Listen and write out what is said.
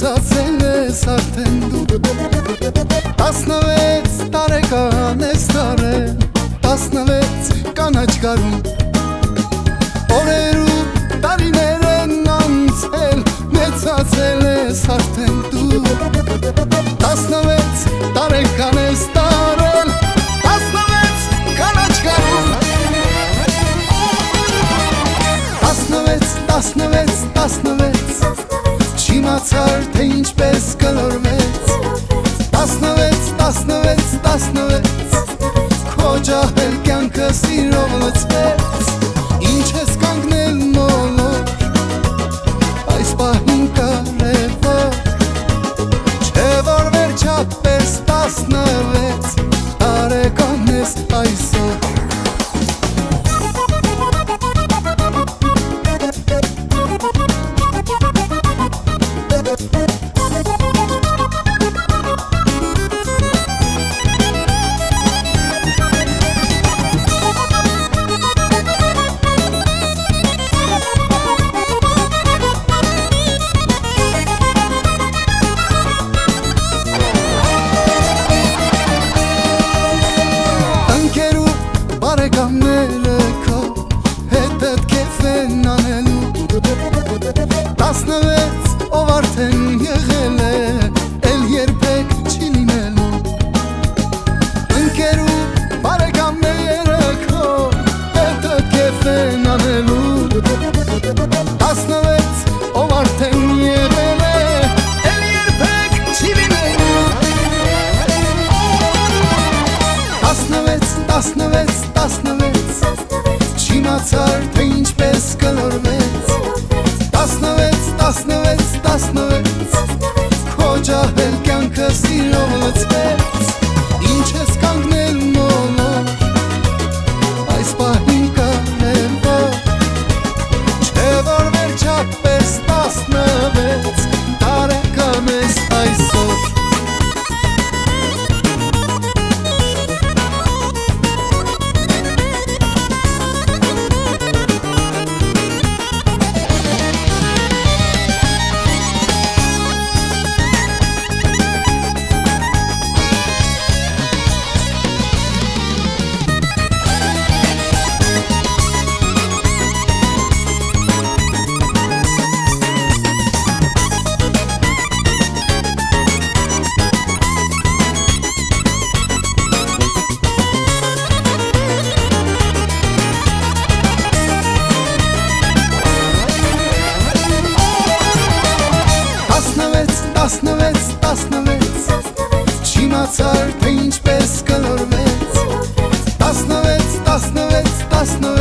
ծացել ես արդեն դու Տասնվեց տարեկան ես տարել Տասնվեց կանաչ գարում Օրերու տարիներ են անցել Մեծացել ես արդեն կարծար, թե ինչպես կլորվեց 16, 16, 16 Քո ջահել կյանքը սիրով լծվեց են անելու 16 ով արդեն եղել է մոռացար թե ինչպես կլորվեց 16 16 16